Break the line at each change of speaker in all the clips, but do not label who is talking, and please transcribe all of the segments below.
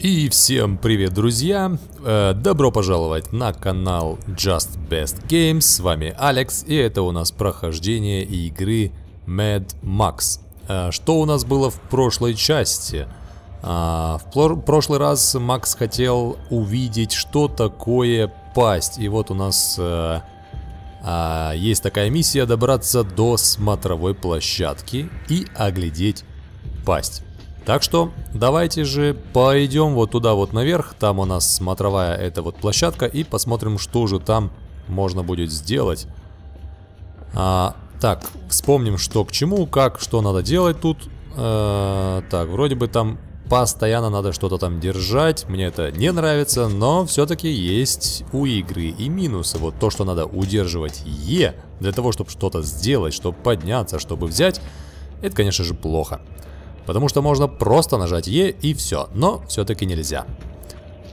И всем привет, друзья! Э, добро пожаловать на канал Just Best Games. С вами Алекс, и это у нас прохождение игры Mad Max. Э, что у нас было в прошлой части? А, в прошлый раз Макс хотел увидеть, что такое пасть. И вот у нас э, есть такая миссия добраться до смотровой площадки и оглядеть пасть. Так что давайте же пойдем вот туда вот наверх, там у нас смотровая эта вот площадка и посмотрим, что же там можно будет сделать. А, так, вспомним, что к чему, как, что надо делать тут. А, так, вроде бы там постоянно надо что-то там держать, мне это не нравится, но все-таки есть у игры и минусы. Вот то, что надо удерживать Е для того, чтобы что-то сделать, чтобы подняться, чтобы взять, это, конечно же, плохо. Потому что можно просто нажать Е и все, но все-таки нельзя.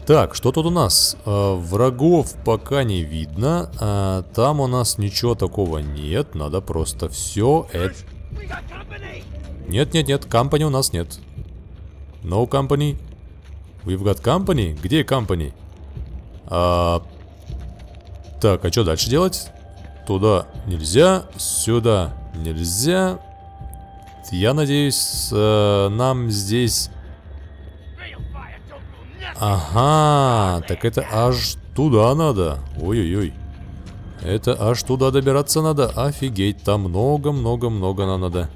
Так, что тут у нас? Э, врагов пока не видно. Э, там у нас ничего такого нет. Надо просто все это... Нет, нет, нет, компани у нас нет. No company. We've got company? Где company? А... Так, а что дальше делать? Туда нельзя, сюда нельзя. Я надеюсь, э, нам здесь... Ага, так это аж туда надо. Ой-ой-ой. Это аж туда добираться надо. Офигеть, там много-много-много нам надо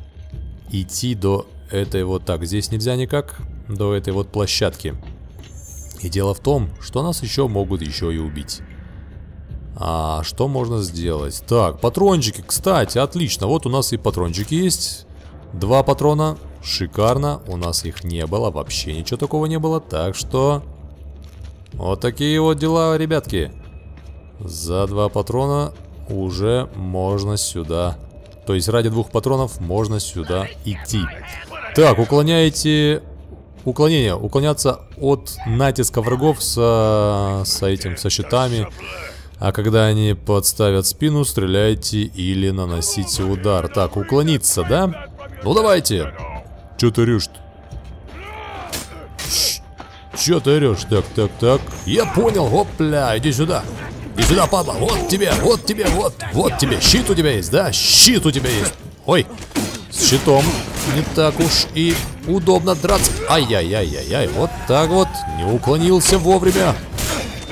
идти до этой вот... Так, здесь нельзя никак. До этой вот площадки. И дело в том, что нас еще могут еще и убить. А что можно сделать? Так, патрончики, кстати, отлично. Вот у нас и патрончики есть. Два патрона. Шикарно. У нас их не было. Вообще ничего такого не было. Так что... Вот такие вот дела, ребятки. За два патрона уже можно сюда... То есть ради двух патронов можно сюда идти. Так, уклоняете... Уклонение. Уклоняться от натиска врагов со, с этим, со щитами. А когда они подставят спину, стреляйте или наносите удар. Так, уклониться, да? Ну давайте. Че ты орешь? Че ты орешь? Так, так, так. Я понял, опля, иди сюда. Иди сюда, падла. Вот тебе, вот тебе, вот, вот тебе. Щит у тебя есть, да? Щит у тебя есть. Ой, с щитом не так уж и удобно драться. Ай-яй-яй-яй-яй, вот так вот. Не уклонился вовремя.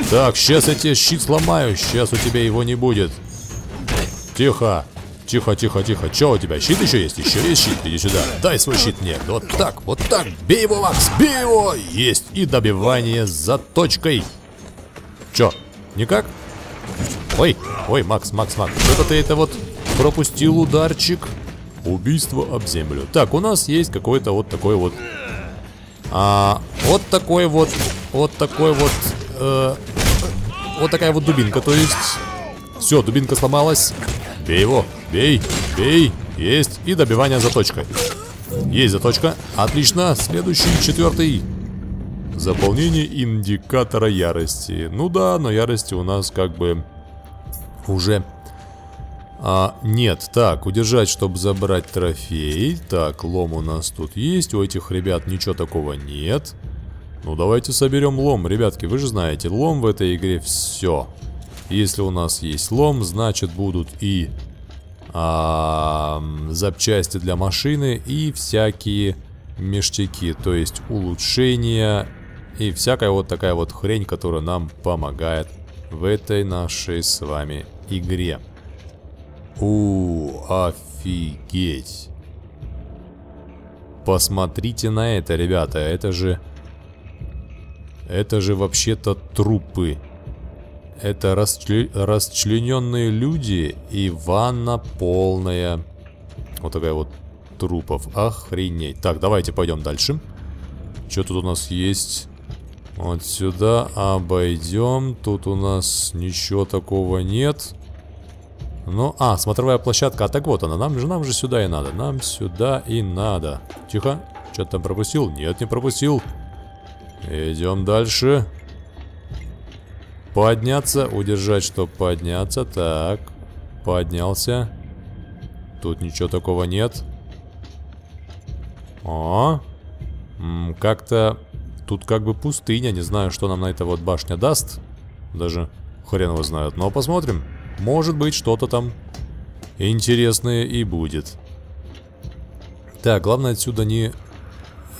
Так, сейчас я тебе щит сломаю. Сейчас у тебя его не будет. Тихо. Тихо, тихо, тихо. Че у тебя? Щит еще есть? Еще есть щит? Иди сюда. Дай свой щит мне. Вот так, вот так. Бей его, Макс, бей его. Есть. И добивание за точкой. Че? Никак? Ой, ой, Макс, Макс, Макс. Что-то ты это вот пропустил ударчик. Убийство об землю. Так, у нас есть какой-то вот такой вот... А, вот такой вот... Вот такой вот... Э, вот такая вот дубинка, то есть... Все, дубинка сломалась. Бей его. Бей. Бей. Есть. И добивание заточкой. Есть заточка. Отлично. Следующий, четвертый. Заполнение индикатора ярости. Ну да, но ярости у нас как бы уже а, нет. Так, удержать, чтобы забрать трофей. Так, лом у нас тут есть. У этих ребят ничего такого нет. Ну, давайте соберем лом. Ребятки, вы же знаете, лом в этой игре все. Если у нас есть лом, значит будут и запчасти для машины и всякие ништяки, то есть улучшения и всякая вот такая вот хрень, которая нам помогает в этой нашей с вами игре. У, офигеть. Посмотрите на это, ребята, это же... Это же вообще-то трупы. Это расчле... расчлененные люди и ванна полная. Вот такая вот трупов. Охренеть. Так, давайте пойдем дальше. Что тут у нас есть? Вот сюда обойдем. Тут у нас ничего такого нет. Ну, а, смотровая площадка. А так вот она. Нам же, нам же сюда и надо. Нам сюда и надо. Тихо. Что-то там пропустил? Нет, не пропустил. Идем дальше. Подняться, удержать, чтобы подняться. Так, поднялся. Тут ничего такого нет. О, как-то тут как бы пустыня. Не знаю, что нам на это вот башня даст. Даже хрен его знает. Но посмотрим. Может быть, что-то там интересное и будет. Так, главное отсюда не,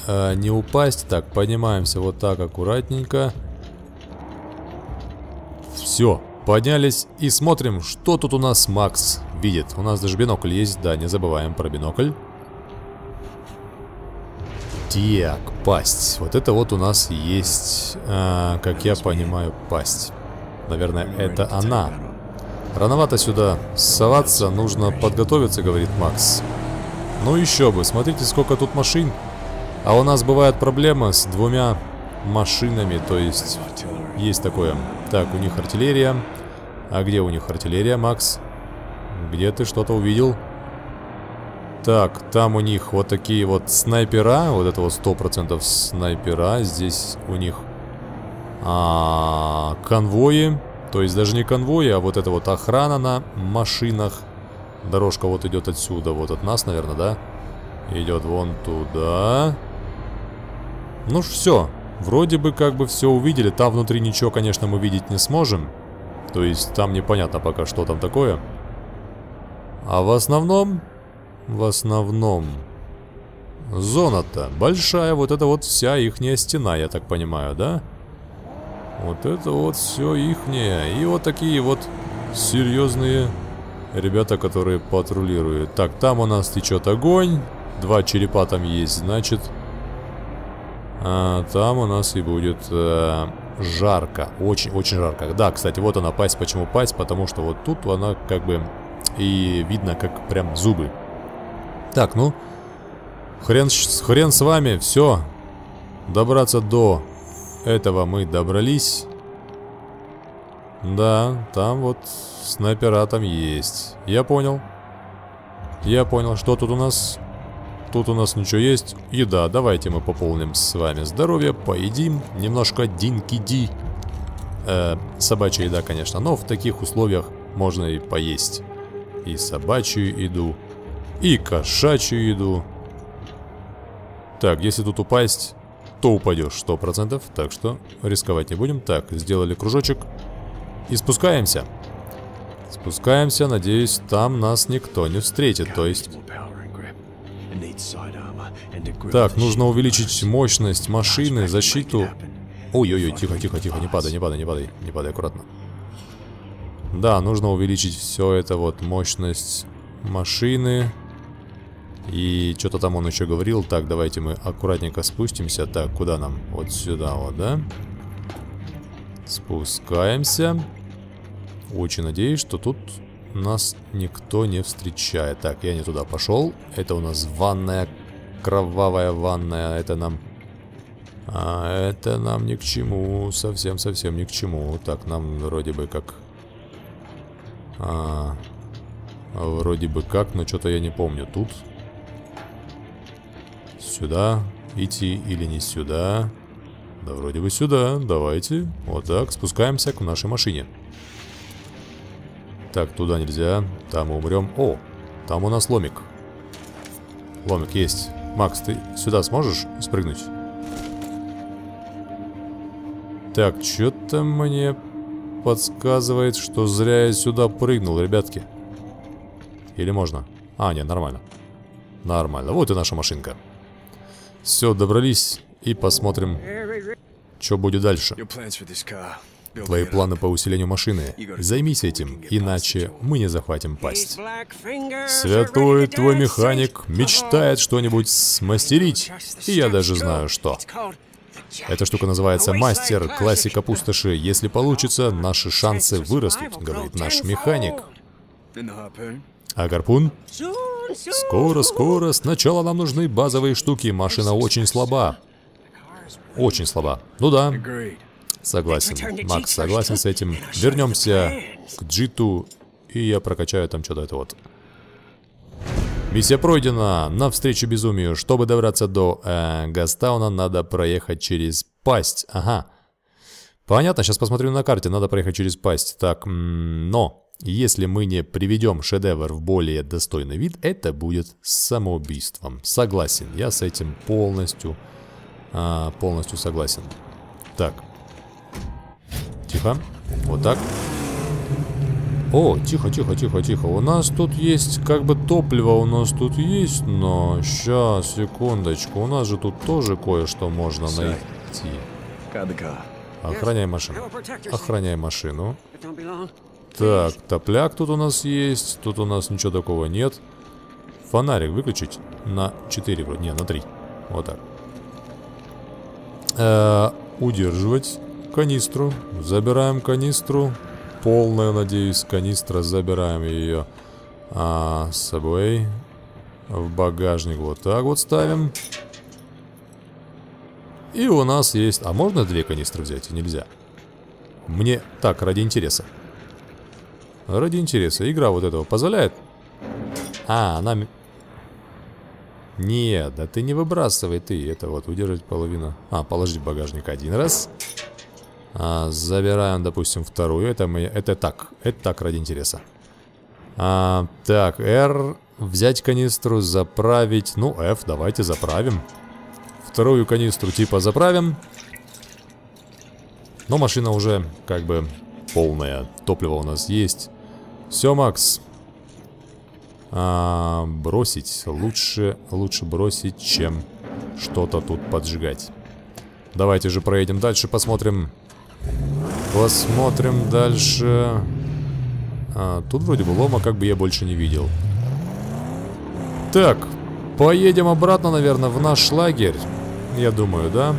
э, не упасть. Так, поднимаемся вот так аккуратненько. Все, поднялись и смотрим, что тут у нас Макс видит. У нас даже бинокль есть, да, не забываем про бинокль. Так, пасть. Вот это вот у нас есть, э, как я понимаю, пасть. Наверное, это она. Рановато сюда соваться, нужно подготовиться, говорит Макс. Ну еще бы, смотрите, сколько тут машин. А у нас бывает проблема с двумя машинами, то есть есть такое. Так, у них артиллерия. А где у них артиллерия, Макс? Где ты что-то увидел? Так, там у них вот такие вот снайпера. Вот это вот 100% снайпера. Здесь у них а, конвои. То есть даже не конвои, а вот это вот охрана на машинах. Дорожка вот идет отсюда, вот от нас, наверное, да? Идет вон туда. Ну все, вроде бы как бы все увидели. Там внутри ничего, конечно, мы видеть не сможем. То есть там непонятно пока, что там такое. А в основном... В основном... Зона-то большая, вот это вот вся ихняя стена, я так понимаю, да? Вот это вот все ихнее. И вот такие вот серьезные ребята, которые патрулируют. Так, там у нас течет огонь. Два черепа там есть, значит. А, там у нас и будет э, жарко. Очень-очень жарко. Да, кстати, вот она пасть. Почему пасть? Потому что вот тут она как бы и видно, как прям зубы. Так, ну, хрен, хрен с вами, все. Добраться до этого мы добрались. Да, там вот снайпера там есть. Я понял. Я понял, что тут у нас? Тут у нас ничего есть. Еда, давайте мы пополним с вами здоровье, поедим. Немножко динки-ди. Э, собачья еда, конечно, но в таких условиях можно и поесть. И собачью еду, и кошачью еду. Так, если тут упасть, то упадешь 100%, так что рисковать не будем. Так, сделали кружочек и спускаемся. Спускаемся, надеюсь, там нас никто не встретит, то есть... Так, нужно увеличить мощность машины, защиту... Ой-ой-ой, тихо-тихо-тихо, не падай, не падай, не падай, не падай, аккуратно. Да, нужно увеличить все это вот, мощность машины. И что-то там он еще говорил. Так, давайте мы аккуратненько спустимся. Так, куда нам? Вот сюда вот, да? Спускаемся. Очень надеюсь, что тут нас никто не встречает. Так, я не туда пошел. Это у нас ванная, кровавая ванная. Это нам... А, это нам ни к чему. Совсем-совсем ни к чему. Так, нам вроде бы как... А, вроде бы как, но что-то я не помню. Тут Сюда идти или не сюда? Да вроде бы сюда. Давайте. Вот так. Спускаемся к нашей машине. Так, туда нельзя. Там мы умрем. О, там у нас ломик. Ломик есть. Макс, ты сюда сможешь спрыгнуть? Так, что-то мне подсказывает, что зря я сюда прыгнул, ребятки. Или можно? А, нет, нормально. Нормально. Вот и наша машинка. Все, добрались и посмотрим, что будет дальше. Твои планы по усилению машины. Займись этим, иначе мы не захватим пасть. Святой твой механик мечтает что-нибудь смастерить, и я даже знаю что. Эта штука называется мастер, классика пустоши. Если получится, наши шансы вырастут, говорит наш механик. А гарпун? Скоро, скоро. Сначала нам нужны базовые штуки. Машина очень слаба. Очень слаба. Ну да. Согласен. Макс, согласен с этим. Вернемся к Джиту. И я прокачаю там что-то это вот. Миссия пройдена. Навстречу безумию. Чтобы добраться до э, Гастауна, надо проехать через пасть. Ага. Понятно, сейчас посмотрю на карте. Надо проехать через пасть. Так, но... Если мы не приведем шедевр в более достойный вид, это будет самоубийством. Согласен, я с этим полностью а, полностью согласен. Так. Тихо. Вот так. О, тихо, тихо, тихо, тихо. У нас тут есть, как бы топливо у нас тут есть, но... Сейчас, секундочку. У нас же тут тоже кое-что можно найти. Охраняй машину. Охраняй машину. Так, топляк тут у нас есть. Тут у нас ничего такого нет. Фонарик выключить на 4 вроде. Не, на 3. Вот так. Э -э, удерживать канистру. Забираем канистру. Полная, надеюсь, канистра. Забираем ее а, с собой в багажник. Вот так вот ставим. И у нас есть... А можно две канистры взять? Нельзя. Мне... Так, ради интереса. Ради интереса. Игра вот этого позволяет? А, она... Нет, да ты не выбрасывай ты. Это вот удержать половину. А, положить в багажник один раз. А, забираем, допустим, вторую. Это мы... Это так. Это так ради интереса. А, так, R. Взять канистру, заправить. Ну, F, давайте заправим. Вторую канистру типа заправим. Но машина уже как бы полная. Топливо у нас есть. Все, Макс. А, бросить. Лучше, лучше бросить, чем что-то тут поджигать. Давайте же проедем дальше, посмотрим. Посмотрим дальше. А, тут вроде бы лома как бы я больше не видел. Так, поедем обратно, наверное, в наш лагерь. Я думаю, да?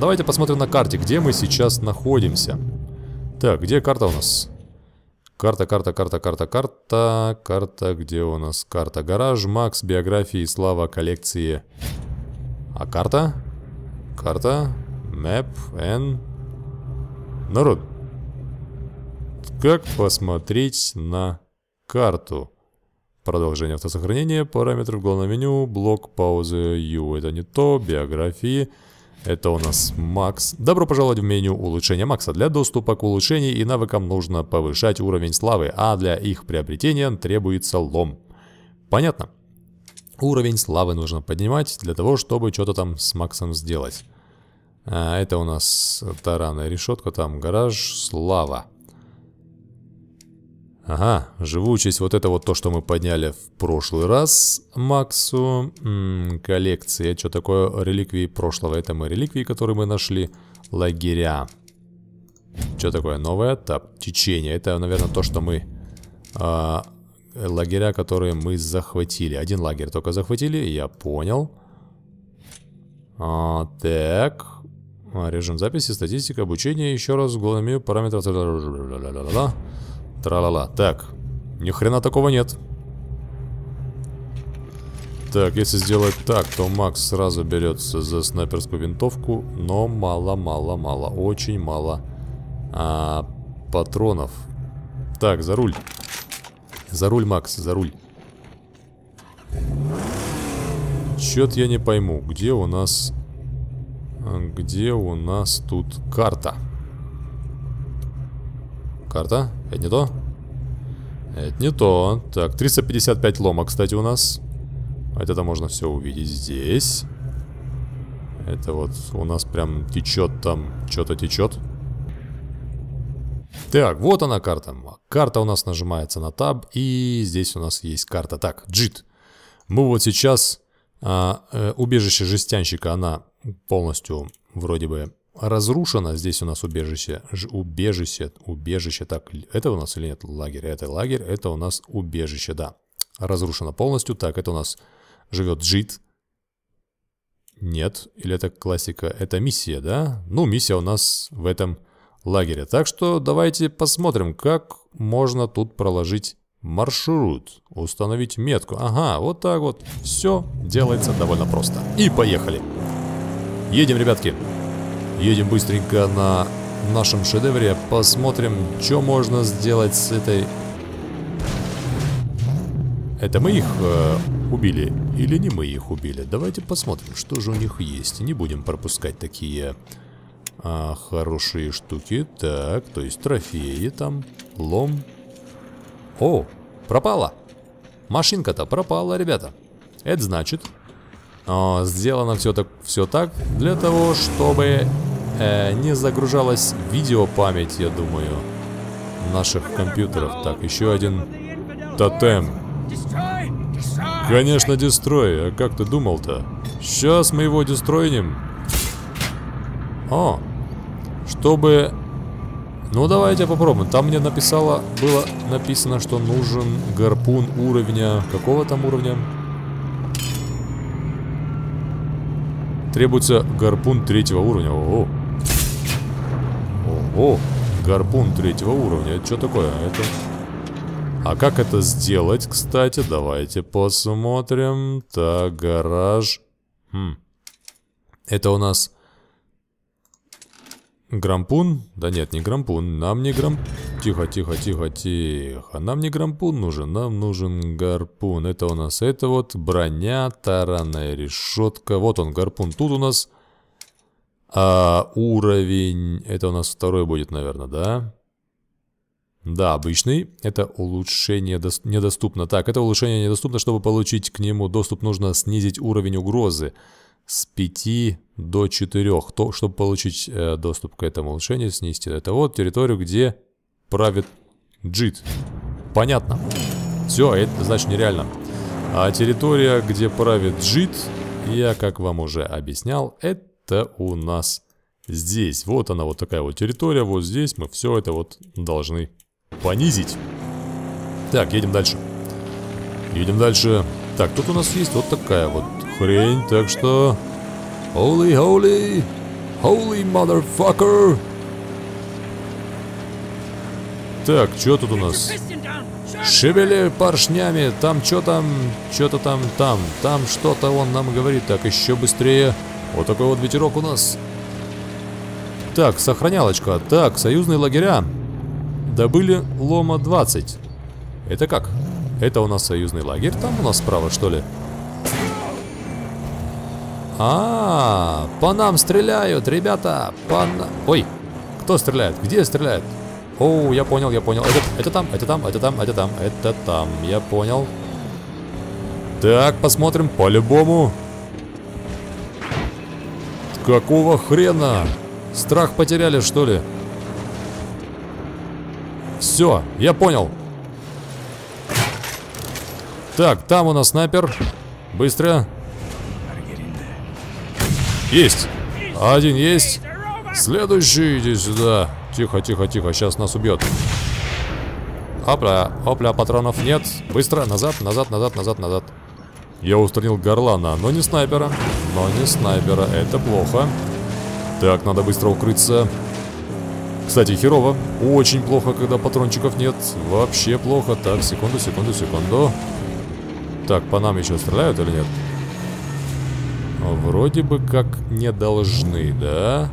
Давайте посмотрим на карте, где мы сейчас находимся. Так, где карта у нас? Карта, карта, карта, карта, карта. Карта, где у нас карта? Гараж, Макс, биографии, слава, коллекции. А карта? Карта. Map, N. Народ. Как посмотреть на карту? Продолжение автосохранения, параметры в главном меню, блок паузы U. Это не то, биографии. Это у нас Макс. Добро пожаловать в меню улучшения Макса. Для доступа к улучшению и навыкам нужно повышать уровень славы, а для их приобретения требуется лом. Понятно? Уровень славы нужно поднимать для того, чтобы что-то там с Максом сделать. А, это у нас таранная решетка, там гараж, слава. Ага, живучесть, вот это вот то, что мы подняли в прошлый раз Максу. М -м, коллекция, что такое реликвии прошлого? Это мы реликвии, которые мы нашли. Лагеря. Что такое? Новый этап. Течение. Это, наверное, то, что мы... А, лагеря, которые мы захватили. Один лагерь только захватили, я понял. А, так. А, режим записи, статистика, обучение. Еще раз, главными параметров... Тра-ла-ла. Так. Ни хрена такого нет. Так, если сделать так, то Макс сразу берется за снайперскую винтовку, но мало-мало-мало, очень мало а, патронов. Так, за руль. За руль, Макс, за руль. Чё-то я не пойму, где у нас... Где у нас тут карта? Карта? Это не то? Это не то. Так, 355 лома, кстати, у нас. Это можно все увидеть здесь. Это вот у нас прям течет там, что-то течет. Так, вот она карта. Карта у нас нажимается на таб, и здесь у нас есть карта. Так, джит. Мы вот сейчас... А, э, убежище жестянщика, она полностью вроде бы разрушено. Здесь у нас убежище, убежище, убежище. Так, это у нас или нет лагерь? Это лагерь, это у нас убежище, да. Разрушено полностью. Так, это у нас живет Джит. Нет, или это классика? Это миссия, да? Ну, миссия у нас в этом лагере. Так что давайте посмотрим, как можно тут проложить маршрут. Установить метку. Ага, вот так вот. Все делается довольно просто. И поехали. Едем, ребятки. Едем быстренько на нашем шедевре. Посмотрим, что можно сделать с этой... Это мы их э, убили или не мы их убили? Давайте посмотрим, что же у них есть. Не будем пропускать такие а, хорошие штуки. Так, то есть трофеи там, лом. О, пропала. Машинка-то пропала, ребята. Это значит, Но сделано все так, все так для того, чтобы э, не загружалась видеопамять, я думаю, наших компьютеров. Так, еще один тотем. Конечно, дестрой. А как ты думал-то? Сейчас мы его дестройнем. О, чтобы... Ну, давайте попробуем. Там мне написало, было написано, что нужен гарпун уровня... Какого там уровня? Требуется гарпун третьего уровня. Ого. Ого. Гарпун третьего уровня. Это что такое? Это... А как это сделать, кстати? Давайте посмотрим. Так, гараж. Хм. Это у нас Грампун? Да нет, не грампун. Нам не грамп... Тихо, тихо, тихо, тихо. Нам не грампун нужен, нам нужен гарпун. Это у нас, это вот броня, таранная решетка. Вот он, гарпун. Тут у нас а, уровень... Это у нас второй будет, наверное, да? Да, обычный. Это улучшение недоступно. Так, это улучшение недоступно. Чтобы получить к нему доступ, нужно снизить уровень угрозы с 5 до 4. То, чтобы получить э, доступ к этому улучшению, снести. Это вот территорию, где правит джит. Понятно. Все, это значит нереально. А территория, где правит джит, я, как вам уже объяснял, это у нас здесь. Вот она, вот такая вот территория. Вот здесь мы все это вот должны понизить. Так, едем дальше. Едем дальше. Так, тут у нас есть вот такая вот хрень, так что... Holy, holy, holy motherfucker! Так, что тут у нас? Шевели поршнями, там что там, что-то там, там, там что-то он нам говорит. Так, еще быстрее. Вот такой вот ветерок у нас. Так, сохранялочка. Так, союзные лагеря. Добыли лома 20. Это как? Это у нас союзный лагерь, там у нас справа, что ли? А, по нам стреляют, ребята, по нам... Ой, кто стреляет? Где стреляет? О, я понял, я понял. Это, это там, это там, это там, это там, это там. Я понял. Так, посмотрим по-любому. Какого хрена? Страх потеряли, что ли? Все, я понял. Так, там у нас снайпер. Быстро. Есть. Один есть. Следующий, иди сюда. Тихо, тихо, тихо, сейчас нас убьет. Опля, опля, патронов нет. Быстро, назад, назад, назад, назад, назад. Я устранил горлана, но не снайпера. Но не снайпера, это плохо. Так, надо быстро укрыться. Кстати, херово. Очень плохо, когда патрончиков нет. Вообще плохо. Так, секунду, секунду, секунду. Так, по нам еще стреляют или нет? Вроде бы как не должны, да?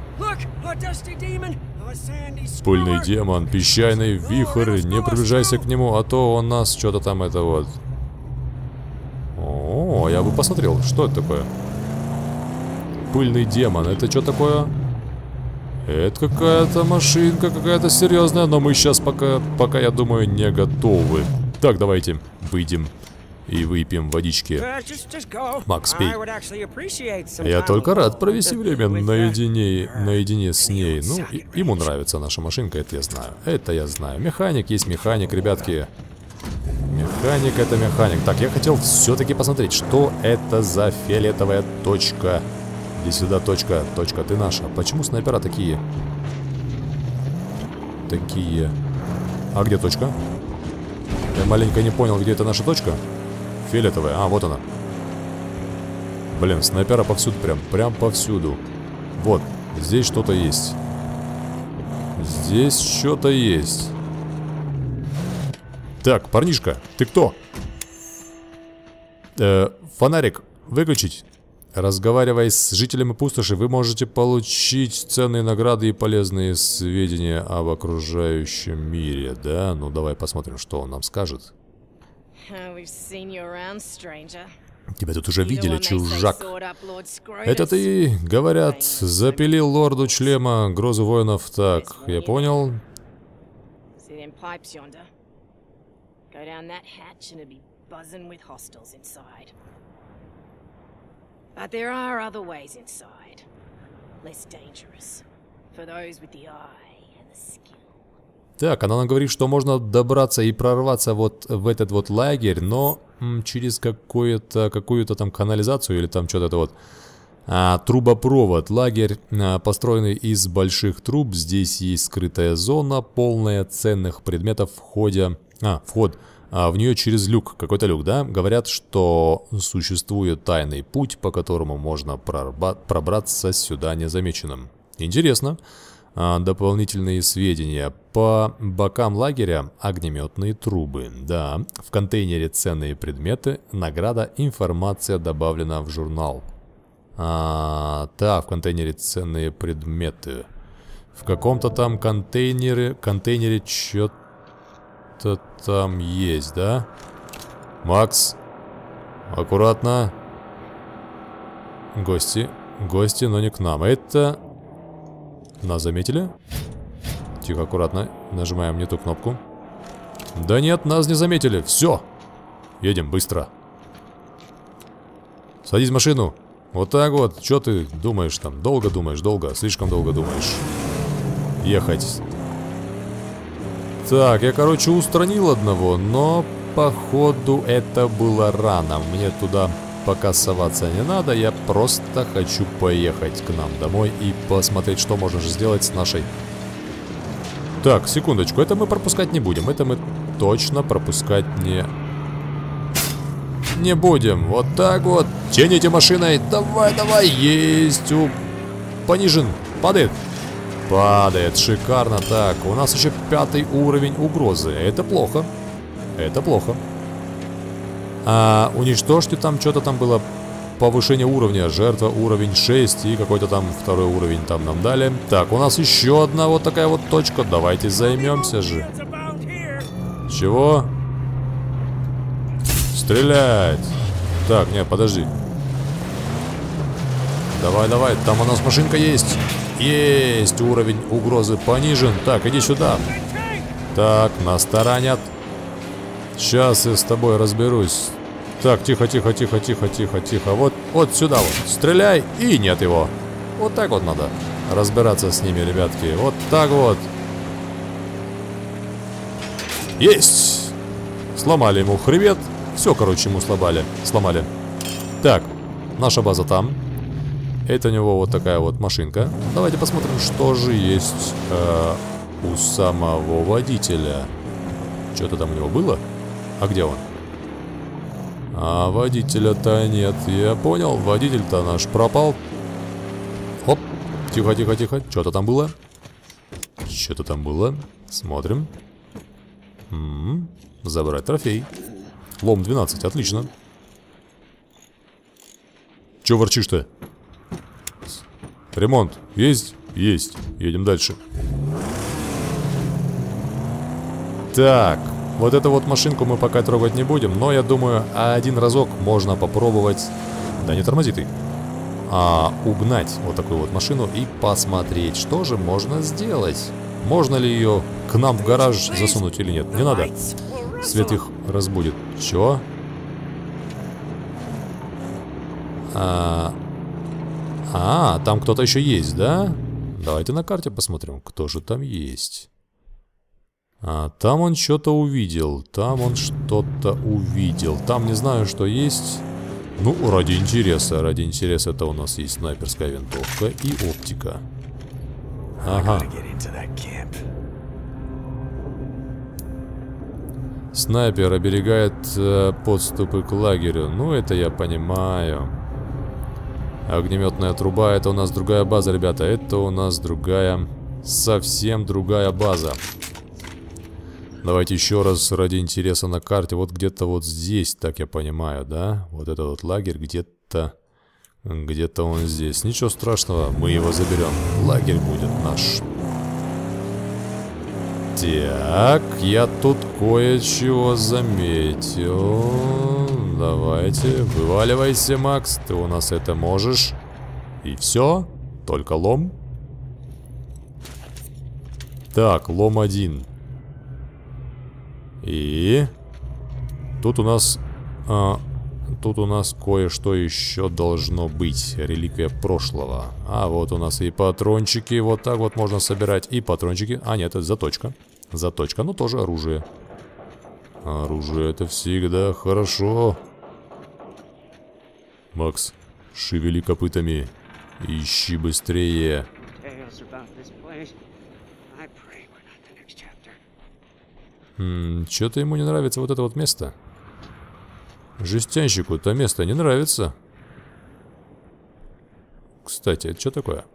Пыльный демон, песчаный вихрь, не приближайся к нему, а то он нас что-то там это вот... О, я бы посмотрел, что это такое? Пыльный демон, это что такое? Это какая-то машинка, какая-то серьезная, но мы сейчас пока, пока, я думаю, не готовы. Так, давайте выйдем и выпьем водички. Макс, пей. Я только рад провести время наедине, наедине с ней. Ну, ему нравится наша машинка, это я знаю. Это я знаю. Механик есть механик, ребятки. Механик это механик. Так, я хотел все-таки посмотреть, что это за фиолетовая точка. Иди сюда, точка. Точка, ты наша. Почему снайпера такие? Такие. А где точка? Я маленько не понял, где это наша точка. Фиолетовая. А, вот она. Блин, снайпера повсюду прям. Прям повсюду. Вот. Здесь что-то есть. Здесь что-то есть. Так, парнишка, ты кто? Э, фонарик выключить. Разговаривая с жителями пустоши, вы можете получить ценные награды и полезные сведения об окружающем мире, да? Ну, давай посмотрим, что он нам скажет. Тебя тут уже видели, чужак. Это ты, говорят, запилил лорду члема грозу воинов. Так, я понял.
But there are other ways inside. Less dangerous. For those with the eye and the skill.
Так, она нам говорит, что можно добраться и прорваться вот в этот вот лагерь, но через какую-то какую-то там канализацию или там что-то это вот а, трубопровод. Лагерь, а, построенный из больших труб. Здесь есть скрытая зона, полная ценных предметов в ходе... А, вход а, в нее через люк. Какой-то люк, да? Говорят, что существует тайный путь, по которому можно пробраться сюда незамеченным. Интересно. А, дополнительные сведения. По бокам лагеря огнеметные трубы. Да, в контейнере ценные предметы. Награда, информация добавлена в журнал. А, так, в контейнере ценные предметы. В каком-то там контейнере, контейнере что-то там есть, да? Макс, аккуратно. Гости, гости, но не к нам. Это... Нас заметили? Тихо, аккуратно. Нажимаем не ту кнопку. Да нет, нас не заметили. Все. Едем быстро. Садись в машину. Вот так вот. Что ты думаешь там? Долго думаешь? Долго? Слишком долго думаешь. Ехать. Так, я, короче, устранил одного, но, походу, это было рано. Мне туда пока соваться не надо. Я просто хочу поехать к нам домой и посмотреть, что же сделать с нашей... Так, секундочку. Это мы пропускать не будем. Это мы точно пропускать не не будем. Вот так вот. Тяните машиной. Давай, давай. Есть. У... Понижен. Падает. Падает. Шикарно. Так, у нас еще пятый уровень угрозы. Это плохо. Это плохо. А, уничтожьте там, что-то там было. Повышение уровня. Жертва уровень 6 и какой-то там второй уровень там нам дали. Так, у нас еще одна вот такая вот точка. Давайте займемся же. Чего? Стрелять! Так, нет, подожди. Давай, давай, там у нас машинка есть. Есть, уровень угрозы понижен. Так, иди сюда. Так, нас таранят. Сейчас я с тобой разберусь. Так, тихо, тихо, тихо, тихо, тихо, тихо. Вот, вот сюда вот. Стреляй, и нет его. Вот так вот надо разбираться с ними, ребятки. Вот так вот. Есть! Сломали ему хребет. Все, короче, ему сломали. сломали. Так, наша база там. Это у него вот такая вот машинка. Давайте посмотрим, что же есть э, у самого водителя. Что-то там у него было? А где он? А водителя-то нет. Я понял, водитель-то наш пропал. Хоп, тихо, тихо, тихо. Что-то там было? Что-то там было. Смотрим. М -м -м. Забрать трофей. Лом 12, отлично. Че ворчишь-то? Ремонт есть? Есть. Едем дальше. Так, вот эту вот машинку мы пока трогать не будем, но я думаю, один разок можно попробовать... Да не тормози ты. А, угнать вот такую вот машину и посмотреть, что же можно сделать. Можно ли ее к нам в гараж засунуть или нет? Не надо. Свет их разбудит. Чё? А, а там кто-то еще есть, да? Давайте на карте посмотрим, кто же там есть. А, там он что-то увидел. Там он что-то увидел. Там не знаю, что есть. Ну, ради интереса. Ради интереса это у нас есть снайперская винтовка и оптика. Ага. Снайпер оберегает э, подступы к лагерю. Ну, это я понимаю. Огнеметная труба, это у нас другая база, ребята. Это у нас другая, совсем другая база. Давайте еще раз ради интереса на карте. Вот где-то вот здесь, так я понимаю, да? Вот этот вот лагерь где-то... Где-то он здесь. Ничего страшного, мы его заберем. Лагерь будет наш. Так, я тут кое-чего заметил. Давайте, вываливайся, Макс, ты у нас это можешь. И все, только лом. Так, лом один. И... Тут у нас... А, тут у нас кое-что еще должно быть. Реликвия прошлого. А вот у нас и патрончики. Вот так вот можно собирать. И патрончики. А нет, это заточка. Заточка, ну тоже оружие. Оружие это всегда хорошо. Макс, шевели копытами. Ищи быстрее. Что-то ему не нравится вот это вот место. Жестянщику это место не нравится. Кстати, это что такое?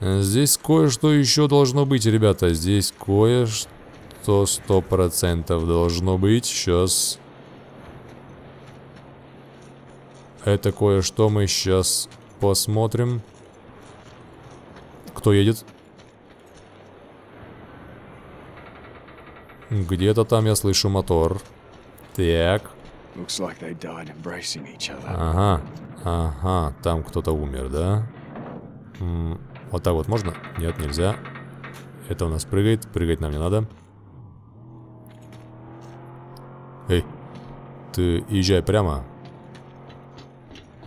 Здесь кое-что еще должно быть, ребята. Здесь кое-что сто процентов должно быть. Сейчас. Это кое-что мы сейчас посмотрим. Кто едет? Где-то там я слышу мотор. Так. Ага. Ага. Там кто-то умер, да? М, вот так вот можно? Нет, нельзя. Это у нас прыгает. Прыгать нам не надо. Эй. Ты езжай прямо.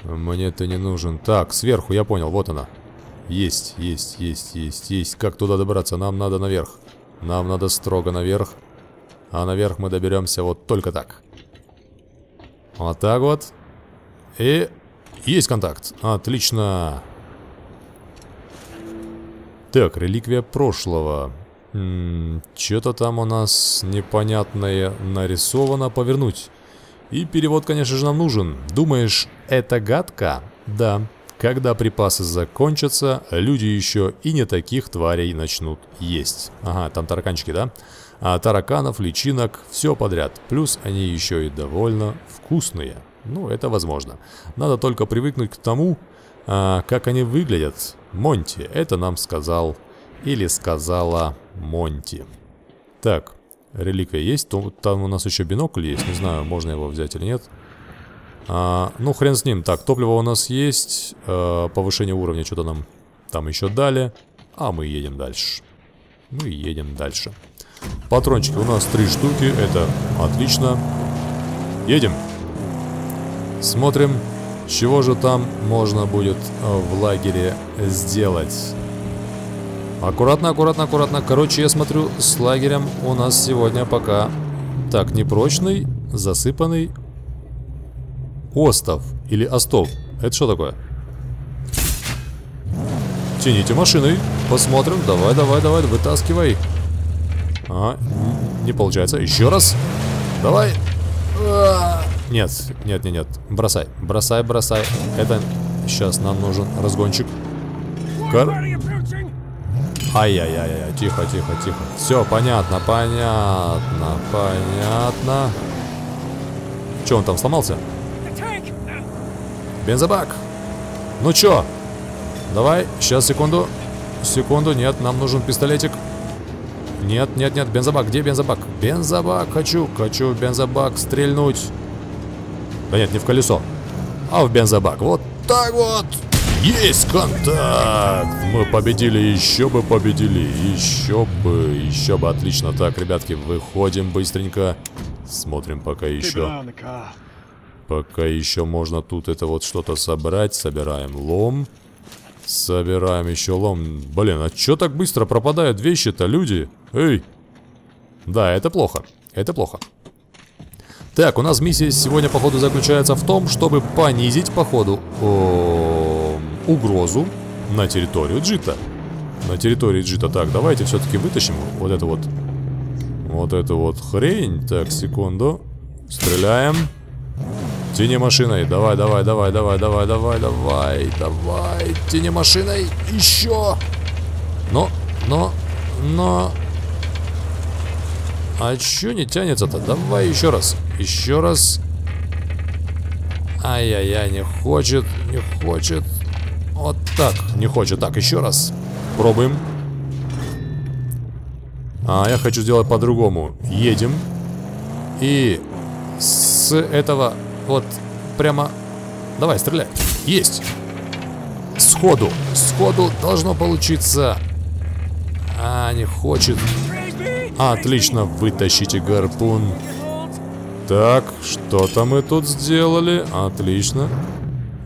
Мне ты не нужен. Так, сверху, я понял. Вот она. Есть, есть, есть, есть, есть. Как туда добраться? Нам надо наверх. Нам надо строго наверх. А наверх мы доберемся вот только так. Вот так вот. И есть контакт. Отлично. Так, реликвия прошлого. Что-то там у нас непонятное нарисовано. Повернуть. И перевод, конечно же, нам нужен. Думаешь, это гадко? Да. Когда припасы закончатся, люди еще и не таких тварей начнут есть. Ага, там тараканчики, да? А тараканов, личинок, все подряд. Плюс они еще и довольно вкусные. Ну, это возможно. Надо только привыкнуть к тому, а, как они выглядят. Монти, это нам сказал или сказала Монти. Так, реликвия есть. Там, там у нас еще бинокль есть. Не знаю, можно его взять или нет. А, ну, хрен с ним. Так, топливо у нас есть. А, повышение уровня что-то нам там еще дали. А мы едем дальше. Мы едем дальше. Патрончики у нас три штуки. Это отлично. Едем. Смотрим, чего же там можно будет э, в лагере сделать. Аккуратно, аккуратно, аккуратно. Короче, я смотрю, с лагерем у нас сегодня пока... Так, непрочный, засыпанный. Остов или остов. Это что такое? Тяните машиной. Посмотрим. Давай, давай, давай, вытаскивай. А, не получается. Еще раз. Давай. А, Нет, нет, нет, нет. Бросай, бросай, бросай. Это сейчас нам нужен разгончик. Кар... Ай-яй-яй-яй, тихо, тихо, тихо. Все, понятно, понятно, понятно. Че, он там сломался? Бензобак. Ну чё? Давай, сейчас, секунду. Секунду, нет, нам нужен пистолетик. Нет, нет, нет, бензобак, где бензобак? Бензобак, хочу, хочу бензобак стрельнуть. Да нет, не в колесо, а в бензобак. Вот так вот. Есть контакт! Мы победили, еще бы победили, еще бы, еще бы, отлично. Так, ребятки, выходим быстренько. Смотрим пока еще. Пока еще можно тут это вот что-то собрать. Собираем лом. Собираем еще лом. Блин, а чё так быстро пропадают вещи-то, люди? Эй! Да, это плохо. Это плохо. Так, у нас миссия сегодня, походу, заключается в том, чтобы понизить, походу, о, угрозу на территорию Джита. На территории Джита. Так, давайте все-таки вытащим вот это вот. Вот эту вот хрень. Так, секунду. Стреляем. Тяни машиной. Давай, давай, давай, давай, давай, давай, давай, давай. Тяни машиной. Еще. Но, но, но. А чё не тянется-то? Давай еще раз. Еще раз. Ай-яй-яй, не хочет, не хочет. Вот так, не хочет. Так, еще раз. Пробуем. А, я хочу сделать по-другому. Едем. И с этого вот прямо... Давай, стреляй. Есть. Сходу. Сходу должно получиться. А, не хочет. Отлично, вытащите гарпун. Так, что-то мы тут сделали. Отлично.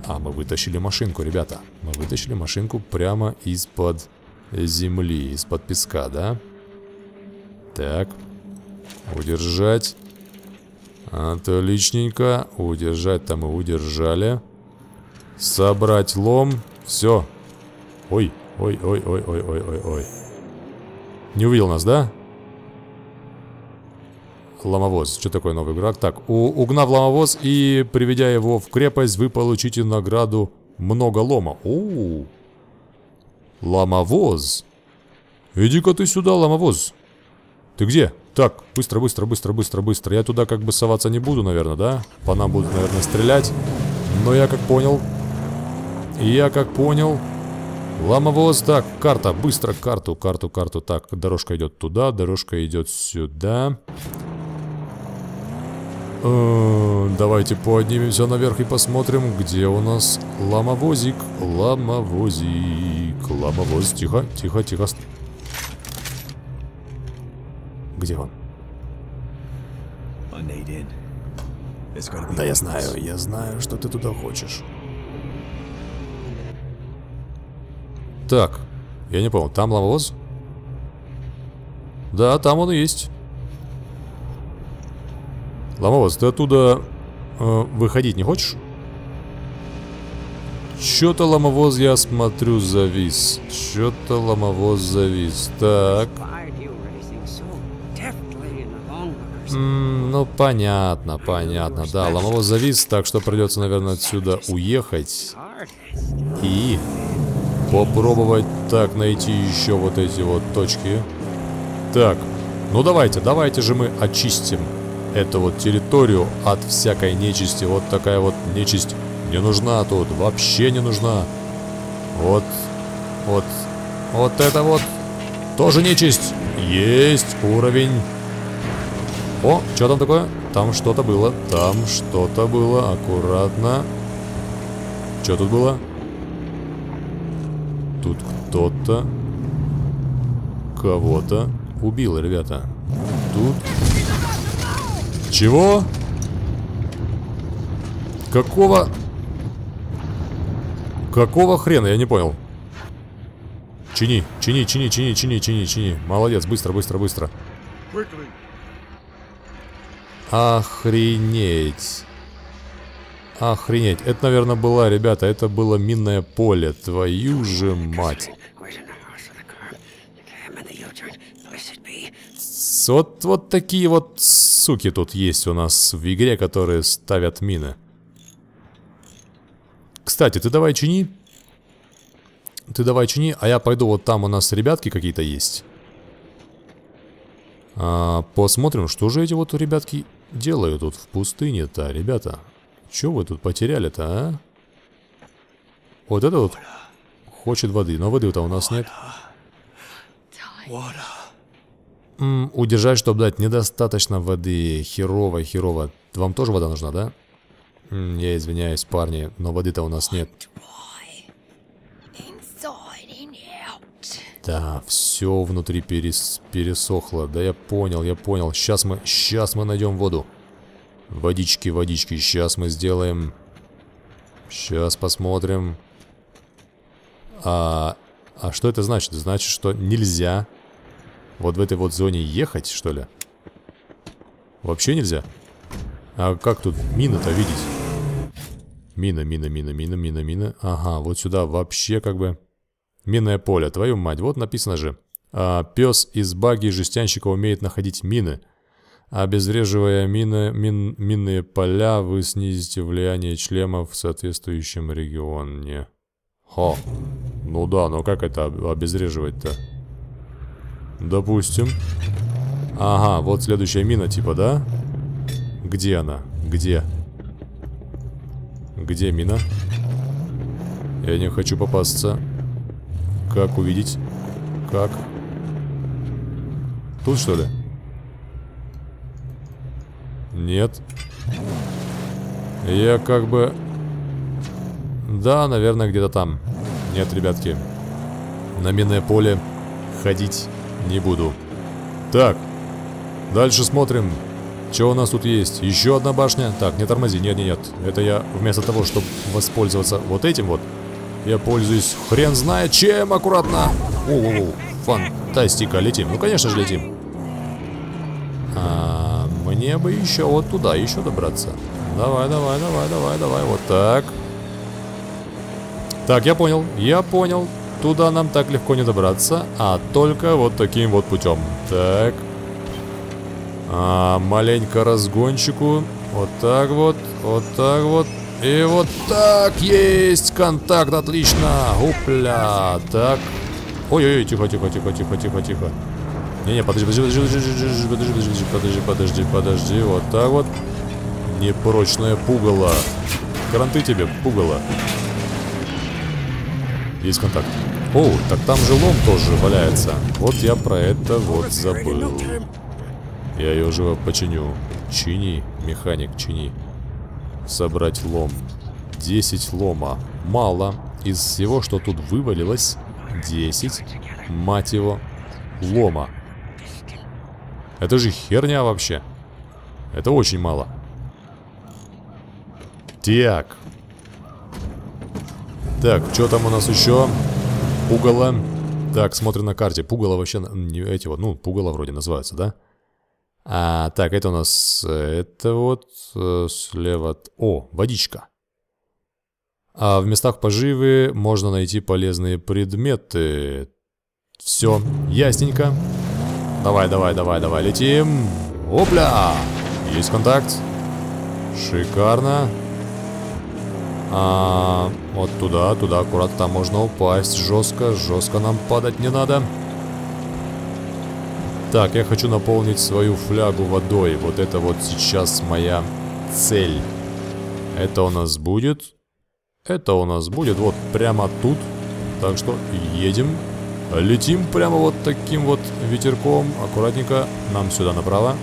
А, мы вытащили машинку, ребята. Мы вытащили машинку прямо из-под земли, из-под песка, да? Так. Удержать. Отличненько. Удержать-то мы удержали. Собрать лом. Все. Ой, ой, ой, ой, ой, ой, ой, ой. Не увидел нас, да? Ломовоз. Что такое новый игрок? Так, у, угнав ломовоз и приведя его в крепость, вы получите награду много лома. У. Ломовоз. Иди-ка ты сюда, ломовоз. Ты где? Так, быстро, быстро, быстро, быстро, быстро. Я туда как бы соваться не буду, наверное, да? По нам будут, наверное, стрелять. Но я как понял... Я как понял... Ломовоз, так, карта, быстро карту, карту, карту. Так, дорожка идет туда, дорожка идет сюда. Э, давайте поднимемся наверх и посмотрим, где у нас ломовозик. Ломовозик. Ломовоз. Тихо, тихо, тихо. Где он? Да я знаю, я знаю, что ты туда хочешь. Так, я не понял, там ломовоз? Да, там он и есть. Ломовоз, ты оттуда э, выходить не хочешь? Чё-то ломовоз, я смотрю, завис. Чё-то ломовоз завис. Так. М ну, понятно, понятно. Да, ломовоз завис, так что придется, наверное, отсюда уехать. И попробовать так найти еще вот эти вот точки. Так, ну давайте, давайте же мы очистим эту вот территорию от всякой нечисти. Вот такая вот нечисть не нужна тут, вообще не нужна. Вот, вот, вот это вот тоже нечисть. Есть уровень. О, что там такое? Там что-то было, там что-то было, аккуратно. Что тут было? Тут кто-то кого-то убил, ребята. Тут чего? Какого... Какого хрена? Я не понял. Чини, чини, чини, чини, чини, чини, чини. Молодец, быстро, быстро, быстро. Охренеть. Охренеть. Это, наверное, была, ребята, это было минное поле. Твою же мать. Вот, вот такие вот суки тут есть у нас в игре, которые ставят мины. Кстати, ты давай чини. Ты давай чини, а я пойду вот там у нас ребятки какие-то есть. А, посмотрим, что же эти вот ребятки делают тут в пустыне-то, ребята. Че вы тут потеряли-то, а? Вот это вот хочет воды, но воды-то у нас нет. Water. М удержать, чтобы дать недостаточно воды. Херово, херово. Вам тоже вода нужна, да? М я извиняюсь, парни, но воды-то у нас нет. Да, все внутри перес пересохло. Да я понял, я понял. Сейчас мы, сейчас мы найдем воду. Водички, водички. Сейчас мы сделаем. Сейчас посмотрим. А, а что это значит? Значит, что нельзя вот в этой вот зоне ехать, что ли? Вообще нельзя? А как тут мины-то видеть? Мина, мина, мина, мина, мина, мина. Ага, вот сюда вообще как бы... Минное поле, твою мать. Вот написано же. А, пес из баги жестянщика умеет находить мины. Обезвреживая мины, мин, минные поля, вы снизите влияние члемов в соответствующем регионе. Хо. Ну да, но как это обезвреживать-то? Допустим. Ага, вот следующая мина типа, да? Где она? Где? Где мина? Я не хочу попасться. Как увидеть? Как? Тут что ли? Нет. Я как бы... Да, наверное, где-то там. Нет, ребятки. На минное поле ходить не буду. Так, дальше смотрим. Что у нас тут есть? Еще одна башня. Так, не тормози, нет, нет, нет. Это я вместо того, чтобы воспользоваться вот этим вот, я пользуюсь хрен знает чем, аккуратно. О, фантастика, летим. Ну, конечно же, летим. А, мне бы еще вот туда, еще добраться. Давай, давай, давай, давай, давай, вот так. Так, я понял, я понял. Туда нам так легко не добраться, а только вот таким вот путем. Так. А, маленько разгончику. Вот так вот, вот так вот. И вот так, есть контакт, отлично. Упля, так. Ой-ой-ой, тихо, тихо, тихо, тихо, тихо, тихо. Не-не, подожди, подожди, подожди, подожди, подожди, подожди, подожди, подожди, подожди, вот так вот. Непрочное пугало. Кранты тебе, пугало. Есть контакт. О, так там же лом тоже валяется. Вот я про это вот забыл. Я ее живо починю. Чини, механик, чини. Собрать лом. 10 лома. Мало. Из всего, что тут вывалилось, 10, мать его, лома. Это же херня вообще. Это очень мало. Так. Так, что там у нас еще? Пугало. Так, смотрим на карте. Пугало вообще... Эти вот, ну, пугало вроде называются, да? А, так, это у нас... Это вот э, слева... О, водичка. А в местах поживы можно найти полезные предметы. Все, ясненько. Давай, давай, давай, давай, летим. Опля! Есть контакт. Шикарно. А, вот туда, туда, аккуратно, там можно упасть. Жестко, жестко нам падать не надо. Так, я хочу наполнить свою флягу водой. Вот это вот сейчас моя цель. Это у нас будет. Это у нас будет вот прямо тут. Так что едем. Летим прямо вот таким вот ветерком. Аккуратненько. Нам сюда направо.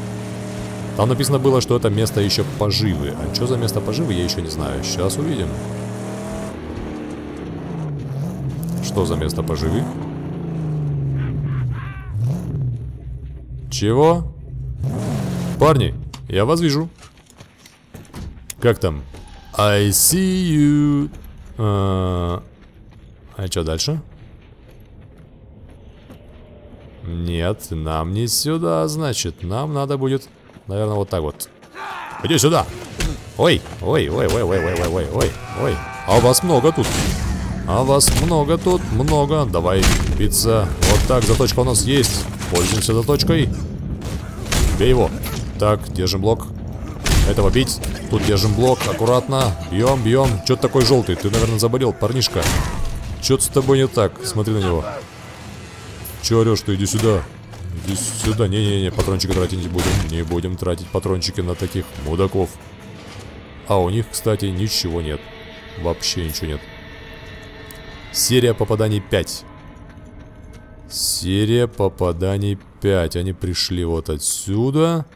Там написано было, что это место еще поживы. А что за место поживы, я еще не знаю. Сейчас увидим. Что за место поживы? Чего? Парни, я вас вижу. Как там? I see you. А, а что дальше? Нет, нам не сюда, значит. Нам надо будет Наверное, вот так вот. Иди сюда. Ой, ой, ой, ой, ой, ой, ой, ой, ой, ой. А вас много тут. А вас много тут, много. Давай биться. Вот так, заточка у нас есть. Пользуемся заточкой. Бей его. Так, держим блок. Этого бить. Тут держим блок. Аккуратно. Бьем, бьем. Че ты такой желтый? Ты, наверное, заболел, парнишка. Что-то с тобой не так. Смотри на него. Че орешь ты? Иди сюда. Иди сюда. Не-не-не, патрончики тратить не будем. Не будем тратить патрончики на таких мудаков. А у них, кстати, ничего нет. Вообще ничего нет. Серия попаданий 5. Серия попаданий 5. Они пришли вот отсюда.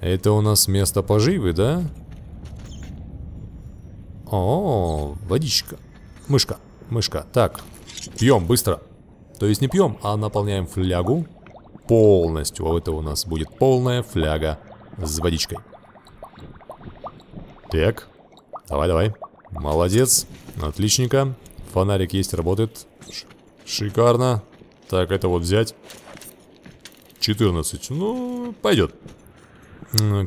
Это у нас место поживы, да? О, водичка. Мышка, мышка. Так, пьем быстро. То есть не пьем, а наполняем флягу полностью. А это у нас будет полная фляга с водичкой. Так, давай, давай. Молодец, отличненько. Фонарик есть, работает. Шикарно. Так, это вот взять. 14. Ну, пойдет.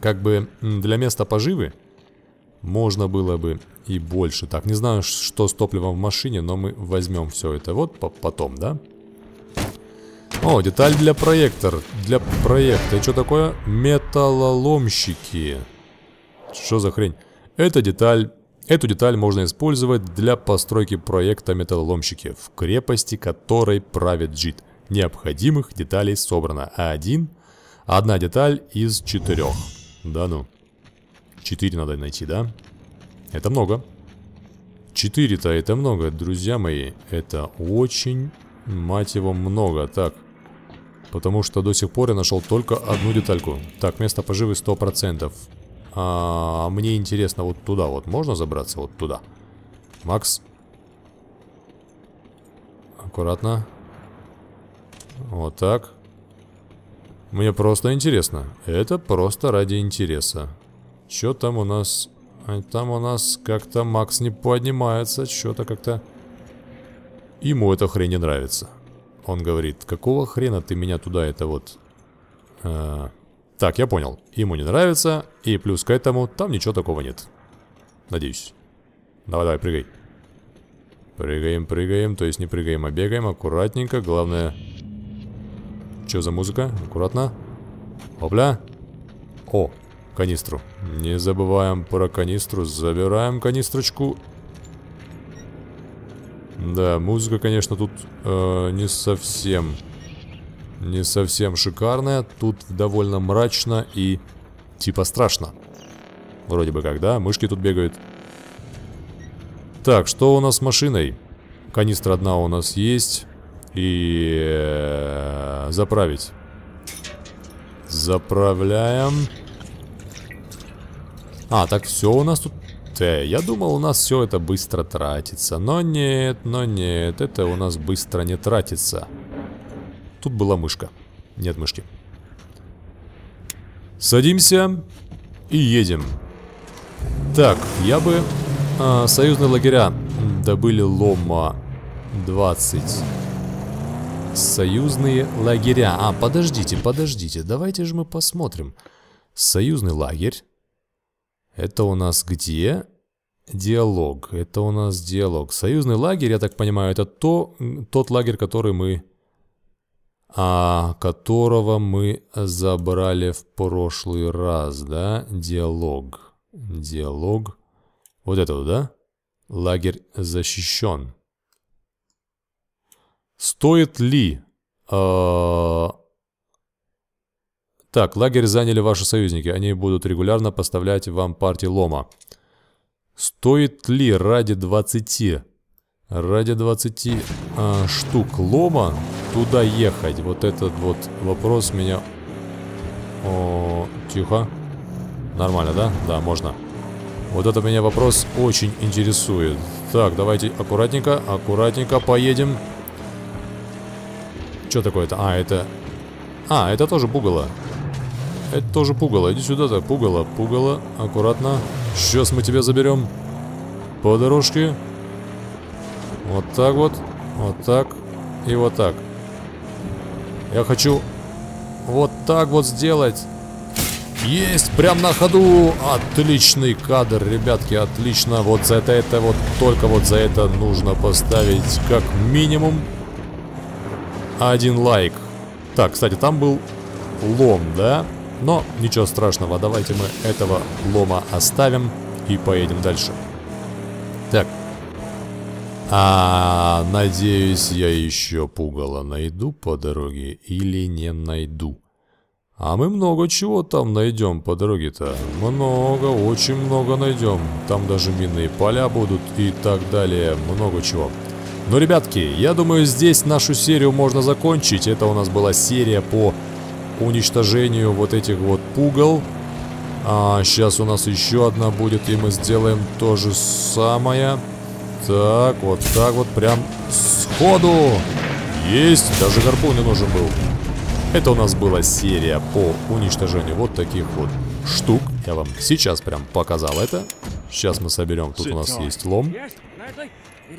Как бы для места поживы можно было бы и больше. Так, не знаю, что с топливом в машине, но мы возьмем все это вот по потом, да? О, деталь для проектор. Для проекта. Что такое? Металлоломщики. Что за хрень? Эта деталь... Эту деталь можно использовать для постройки проекта металлоломщики, в крепости которой правит джит. Необходимых деталей собрано один, одна деталь из четырех. Да ну. Четыре надо найти, да? Это много. Четыре-то это много, друзья мои. Это очень, мать его, много. Так, Потому что до сих пор я нашел только одну детальку. Так, место поживы 100%. А, мне интересно, вот туда вот можно забраться? Вот туда. Макс. Аккуратно. Вот так. Мне просто интересно. Это просто ради интереса. Что там у нас? А Там у нас как-то Макс не поднимается. Что-то как-то... Ему эта хрень не нравится. Он говорит, какого хрена ты меня туда это вот... а, Так, я понял. Ему не нравится. И плюс к этому там ничего такого нет. Надеюсь. Давай, давай, прыгай. Прыгаем, прыгаем. То есть не прыгаем, а бегаем аккуратненько. Главное... Что за музыка? Аккуратно. Опля. О, канистру. Не забываем про канистру. Забираем канистрочку. Да, музыка, конечно, тут э, не совсем... Не совсем шикарная. Тут довольно мрачно и типа страшно. Вроде бы как, да? Мышки тут бегают. Так, что у нас с машиной? Канистра одна у нас есть. И э, заправить. Заправляем. А, так все у нас тут... Э, я думал, у нас все это быстро тратится. Но нет, но нет, это у нас быстро не тратится. Тут была мышка. Нет мышки. Садимся и едем. Так, я бы... а, союзные лагеря добыли лома 20. Союзные лагеря. А, подождите, подождите. Давайте же мы посмотрим. Союзный лагерь. Это у нас где? Диалог. Это у нас диалог. Союзный лагерь, я так понимаю, это то, тот лагерь, который мы... А, которого мы забрали в прошлый раз, да? Диалог. Диалог. Вот это вот, да? Лагерь защищен. Стоит ли... э, Так, лагерь заняли ваши союзники. Они будут регулярно поставлять вам партии лома. Стоит ли ради 20... Ради 20 а, штук лома туда ехать? Вот этот вот вопрос меня... О, тихо. Нормально, да? Да, можно. Вот это меня вопрос очень интересует. Так, давайте аккуратненько, аккуратненько поедем. Что такое-то? А, это... А, это тоже пугало. Это тоже пугало. Иди сюда-то, пугало, пугало. Аккуратно. Сейчас мы тебя заберем. По дорожке. Вот так вот. Вот так. И вот так. Я хочу вот так вот сделать. Есть, прям на ходу. Отличный кадр, ребятки, отлично. Вот за это, это вот, только вот за это нужно поставить как минимум один лайк. Так, кстати, там был лом, да? Но ничего страшного, давайте мы этого лома оставим и поедем дальше. Так. А, надеюсь, я еще пугало найду по дороге или не найду. А мы много чего там найдем по дороге-то. Много, очень много найдем. Там даже минные поля будут и так далее. Много чего. Ну, ребятки, я думаю, здесь нашу серию можно закончить. Это у нас была серия по уничтожению вот этих вот пугал. А сейчас у нас еще одна будет, и мы сделаем то же самое. Так, вот так вот, прям сходу. Есть, даже гарпун не нужен был. Это у нас была серия по уничтожению вот таких вот штук. Я вам сейчас прям показал это. Сейчас мы соберем, тут у нас есть лом.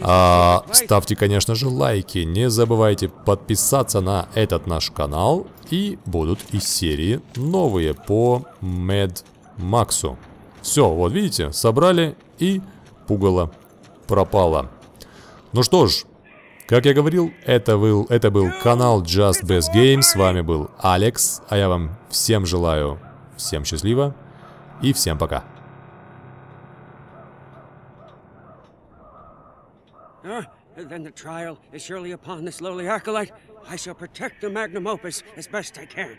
А, ставьте, конечно же, лайки. Не забывайте подписаться на этот наш канал. И будут из серии новые по Mad Максу. Все, вот видите, собрали и пугало пропало. Ну что ж, как я говорил, это был, это был канал Just Best Games. С вами был Алекс. А я вам всем желаю всем счастливо и всем пока.
Ah, then the trial is surely upon this lowly acolyte. I shall protect the magnum opus as best I can.